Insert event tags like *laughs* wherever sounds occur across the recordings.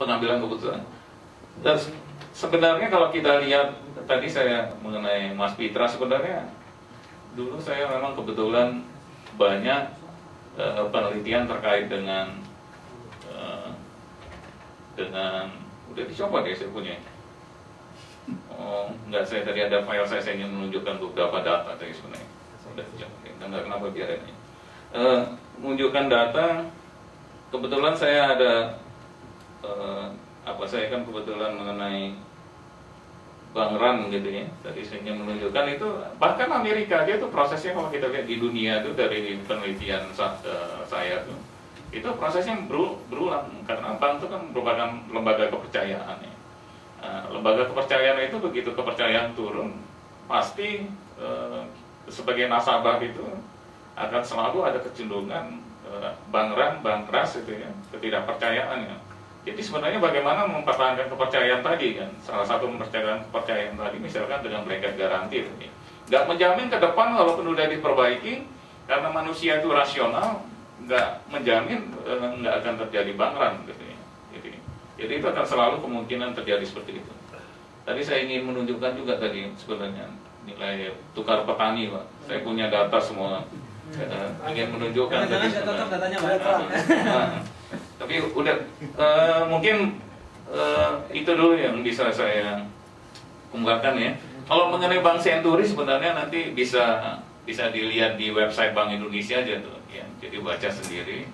pengambilan keputusan. Dan sebenarnya kalau kita lihat tadi saya mengenai Mas Pitra sebenarnya dulu saya memang kebetulan banyak uh, penelitian terkait dengan uh, dengan udah dicoba deh saya punya. Oh, enggak saya tadi ada file saya, saya ingin menunjukkan beberapa data tadi sebenarnya. Udah dicoba, enggak kenapa biarin ini. Uh, menunjukkan data, kebetulan saya ada uh, apa saya kan kebetulan mengenai Bang Ran gitu ya tadi saya menunjukkan itu bahkan Amerika dia tuh prosesnya kalau kita lihat di dunia itu dari penelitian uh, saya tuh itu prosesnya berulang karena bank itu kan merupakan lembaga kepercayaan ya. Uh, lembaga kepercayaan itu begitu kepercayaan turun pasti uh, sebagai nasabah itu akan selalu ada kecenderungan uh, bank ran, bank keras itu ya ketidakpercayaan ya jadi sebenarnya bagaimana mempertahankan kepercayaan tadi kan? Salah satu mempertahankan kepercayaan tadi misalkan dengan blanket garansi. Nggak menjamin ke depan walaupun udah diperbaiki, karena manusia itu rasional, nggak menjamin eh, nggak akan terjadi bangkran gitu ya. Jadi, jadi itu akan selalu kemungkinan terjadi seperti itu. Tadi saya ingin menunjukkan juga tadi sebenarnya nilai tukar petani pak. Saya punya data semua. Saya ingin menunjukkan Jangan, tadi jangan datanya Nah, tapi udah uh, mungkin uh, itu dulu yang bisa saya ungkapkan ya. Kalau mengenai Bank Senturi sebenarnya nanti bisa bisa dilihat di website Bank Indonesia aja tuh ya. Jadi baca sendiri.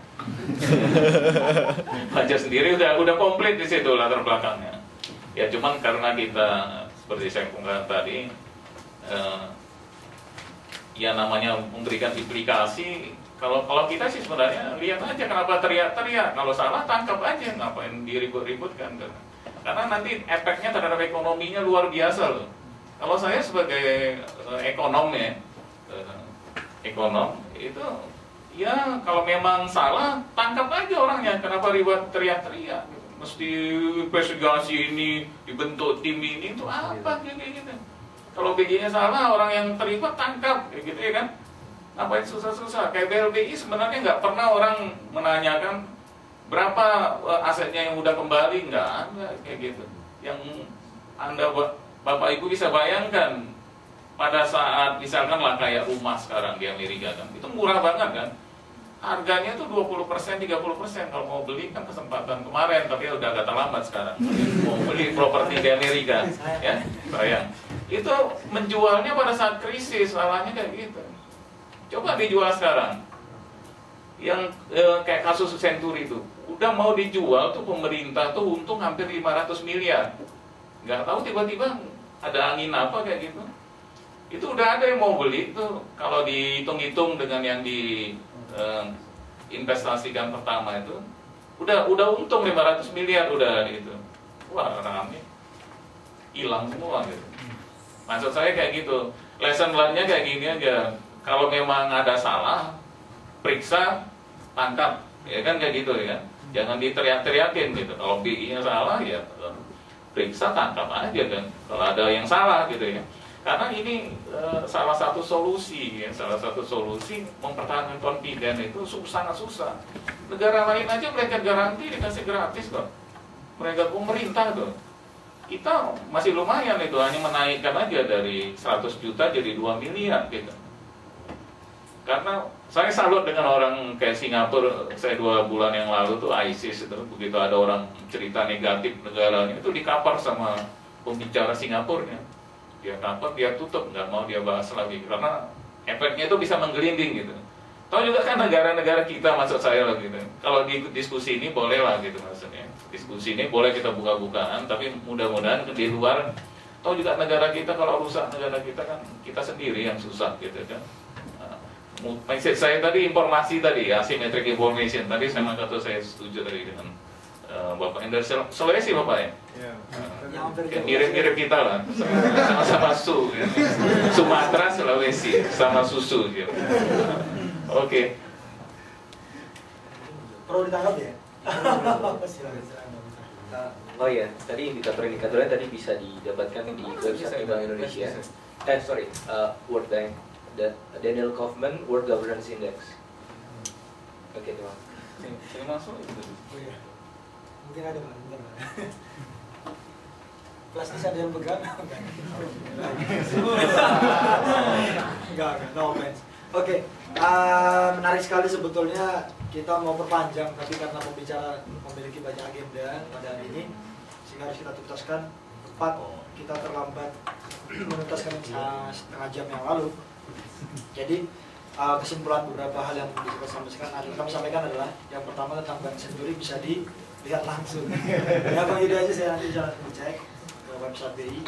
*laughs* baca sendiri udah udah komplit di situ latar belakangnya. Ya cuman karena kita seperti saya ungkapkan tadi uh, ya namanya memberikan implikasi kalau kalau kita sih sebenarnya lihat aja kenapa teriak-teriak. Kalau salah tangkap aja, ngapain diribut-ributkan kan. Karena nanti efeknya terhadap ekonominya luar biasa loh. Kalau saya sebagai uh, ekonom ya, uh, ekonom itu ya kalau memang salah tangkap aja orangnya. Kenapa ribut teriak-teriak? Mesti investigasi ini dibentuk tim ini itu apa kayak gitu. Kalau BG-nya salah orang yang terlibat tangkap kayak gitu ya kan Ngapain susah-susah? Kayak BLBI sebenarnya nggak pernah orang menanyakan berapa eh, asetnya yang udah kembali, nggak ada kayak gitu. Yang anda bapak ibu bisa bayangkan pada saat misalkan lah kayak rumah sekarang di Amerika kan, itu murah banget kan. Harganya tuh 20%, 30% kalau mau beli kan kesempatan kemarin, tapi udah agak terlambat sekarang. Mau beli properti di Amerika, ya, sayang. Itu menjualnya pada saat krisis, salahnya kayak gitu. Coba dijual sekarang. Yang eh, kayak kasus Senturi itu, udah mau dijual tuh pemerintah tuh untung hampir 500 miliar. Nggak tahu tiba-tiba ada angin apa kayak gitu. Itu udah ada yang mau beli tuh kalau dihitung-hitung dengan yang di eh, investasikan pertama itu udah udah untung 500 miliar udah gitu. Wah, rame. Hilang semua gitu. Maksud saya kayak gitu. Lesson learn-nya kayak gini aja kalau memang ada salah periksa tangkap. Ya kan kayak gitu ya jangan diteriak-teriakin gitu. Kalau BI-nya salah ya periksa tangkap aja kan. Kalau ada yang salah gitu ya. Karena ini e, salah satu solusi ya. Salah satu solusi mempertahankan confident itu sangat susah. Negara lain aja mereka garansi dikasih gratis kok mereka pemerintah tuh kita masih lumayan itu hanya menaikkan aja dari 100 juta jadi 2 miliar gitu karena saya salut dengan orang kayak Singapura saya dua bulan yang lalu tuh ISIS itu begitu ada orang cerita negatif negaranya itu dikapar sama pembicara Singapura dia kapar dia tutup nggak mau dia bahas lagi. Karena efeknya itu bisa menggelinding gitu. Tahu juga kan negara-negara kita maksud saya lah gitu. Kalau di diskusi ini boleh lah gitu maksudnya. Diskusi ini boleh kita buka-bukaan tapi mudah-mudahan di luar tahu juga negara kita kalau rusak negara kita kan kita sendiri yang susah gitu kan mindset saya tadi informasi tadi asymmetric information. Tadi saya kata saya setuju tadi dengan uh, bapak Ender. Sulawesi bapak ya? Uh, mirip-mirip kita lah. Sama-sama su ya. Sumatera Sulawesi sama susu gitu. oke. Okay. perlu ditangkap ya? *laughs* Oh iya, tadi indikator-indikatornya tadi bisa didapatkan di website Bank Indonesia. Eh sorry, uh, World Bank Daniel Kaufman World Governance Index. Oke, okay, terima kasih. masuk itu. Oh, iya. Mungkin ada Pak, bentar, Pak. Plastis ada yang pegang? Enggak. Enggak, enggak, no offense. Oke, eh, menarik sekali sebetulnya kita mau perpanjang, tapi karena pembicara memiliki banyak agenda pada hari ini, sehingga harus kita tuntaskan tepat kita terlambat menuntaskan uh, setengah jam yang lalu. Jadi uh, kesimpulan beberapa hal yang bisa kami sampaikan adalah kami sampaikan adalah yang pertama tentang Bank Senturi bisa dilihat langsung. *laughs* ya Bang Yuda aja saya nanti jalan cek ke website BI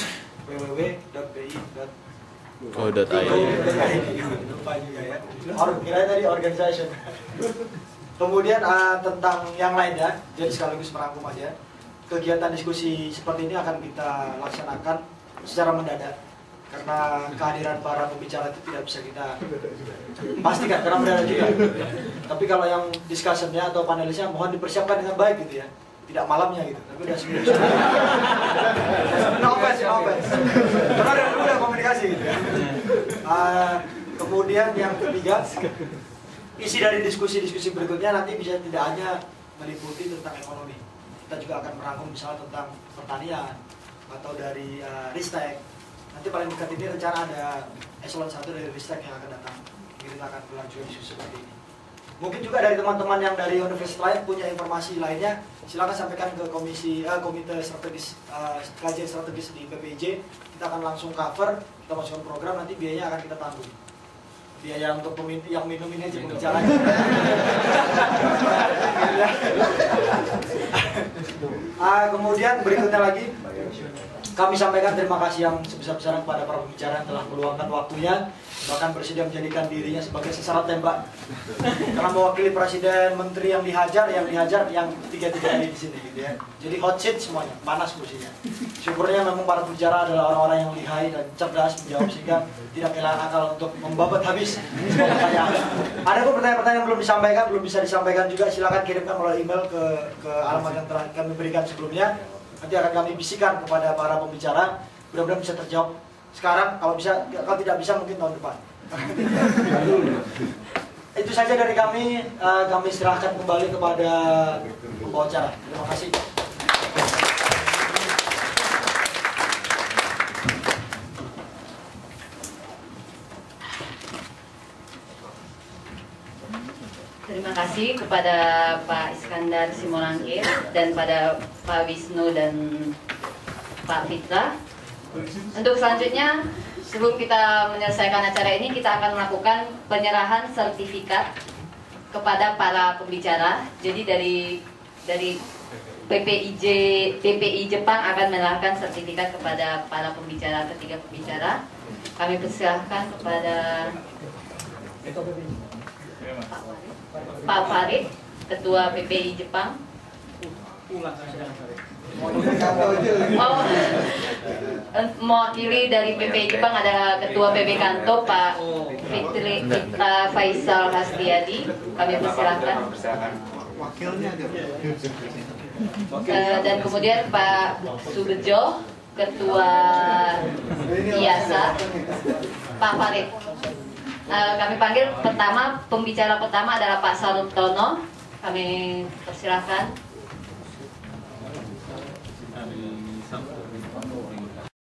www.bi. Oh, dot ID. Lupa juga ya. Or, kira tadi organization. Kemudian uh, tentang yang lainnya, jadi sekaligus merangkum aja. Kegiatan diskusi seperti ini akan kita laksanakan secara mendadak karena kehadiran para pembicara itu tidak bisa kita pastikan karena mendadak juga. Tapi kalau yang discussionnya atau panelisnya mohon dipersiapkan dengan baik gitu ya. Tidak malamnya gitu, tapi udah seminggu no offense, no offense. Karena udah, udah komunikasi gitu ya. Uh, kemudian yang ketiga, isi dari diskusi-diskusi berikutnya nanti bisa tidak hanya meliputi tentang ekonomi. Kita juga akan merangkum misalnya tentang pertanian atau dari uh, Ristek. Nanti paling dekat ini rencana ada eselon satu dari Ristek yang akan datang. Kita akan berlanjut isu seperti ini. Mungkin juga dari teman-teman yang dari universitas lain punya informasi lainnya, silakan sampaikan ke komisi eh, komite strategis eh, kajian strategis di PPJ. Kita akan langsung cover, kita masukkan program nanti biayanya akan kita tanggung. Biaya untuk pemin yang minum ini aja pembicaranya. *laughs* *laughs* Ah, kemudian berikutnya lagi kami sampaikan terima kasih yang sebesar-besarnya kepada para pembicara yang telah meluangkan waktunya bahkan bersedia menjadikan dirinya sebagai sasaran tembak. Karena mewakili presiden menteri yang dihajar yang dihajar yang tiga-tiga ini di sini gitu ya. Jadi hot seat semuanya panas kursinya. Syukurnya memang para pembicara adalah orang-orang yang lihai dan cerdas menjawab sehingga tidak kehilangan akal untuk membabat habis. Ada pun pertanyaan-pertanyaan yang belum disampaikan belum bisa disampaikan juga silakan kirimkan melalui email ke ke alamat yang telah kami berikan sebelumnya nanti akan kami bisikan kepada para pembicara. Mudah-mudahan bisa terjawab sekarang. Kalau bisa kalau tidak bisa mungkin tahun depan. *laughs* Itu saja dari kami. Eh, kami serahkan kembali kepada pembawa acara. Terima kasih kasih kepada Pak Iskandar Simorangkir dan pada Pak Wisnu dan Pak Fitra. Untuk selanjutnya, sebelum kita menyelesaikan acara ini, kita akan melakukan penyerahan sertifikat kepada para pembicara. Jadi dari dari PPIJ PPI Jepang akan menyerahkan sertifikat kepada para pembicara ketiga pembicara. Kami persilahkan kepada Pak Farid, Ketua PPI Jepang. Oh, mewakili dari PPI Jepang ada Ketua PB Kanto Pak Fitri Faisal Hastiadi. Kami persilahkan. Eh, dan kemudian Pak Subejo, Ketua IASA, Pak Farid. Eh, kami panggil pertama pembicara pertama adalah Pak Sarut Tono. Kami persilahkan.